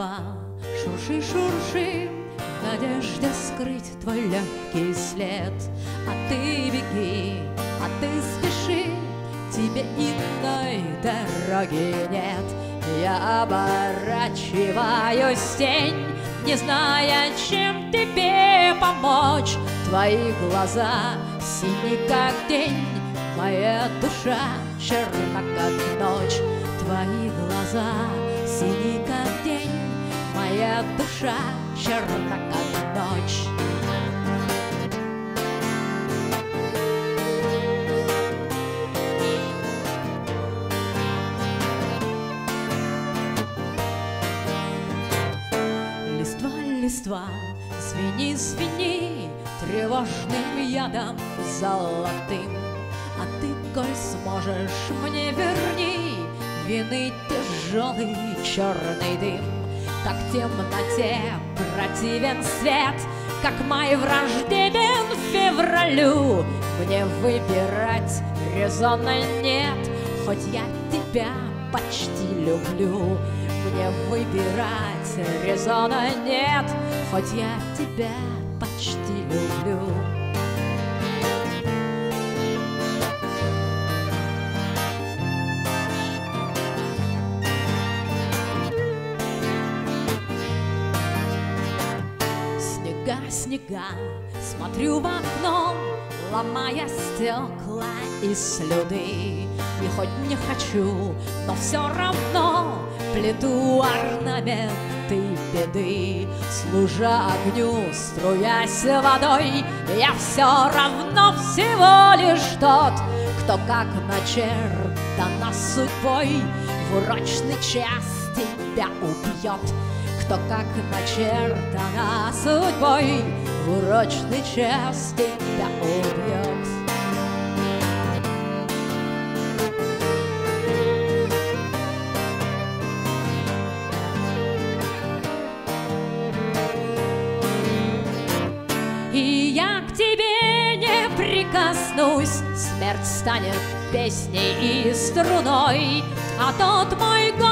трава, шурши, шурши, в скрыть твой легкий след. А ты беги, а ты спеши, тебе иной дороги нет. Я оборачиваюсь тень, не зная, чем тебе помочь. Твои глаза сини как день, моя душа черна как ночь. Твои глаза душа черна как ночь. Листва, листва, звени, звени Тревожным ядом золотым А ты, коль сможешь, мне верни Вины тяжелый черный дым Как темноте противен свет Как май враждебен февралю. Мне выбирать резона нет Хоть я тебя почти люблю. Мне выбирать резона нет Хоть я тебя почти люблю Снега, снега, смотрю в окно, Ломая стекла и слюды. И хоть не хочу, но все равно Плету орнаменты беды. Служа огню, струясь водой, Я все равно всего лишь тот, Кто как начертано судьбой В урочный час тебя убьет. Кто как начертано судьбой В урочный час тебя убьет. И я к тебе не прикоснусь, Смерть станет песней и струной, А тот мой горький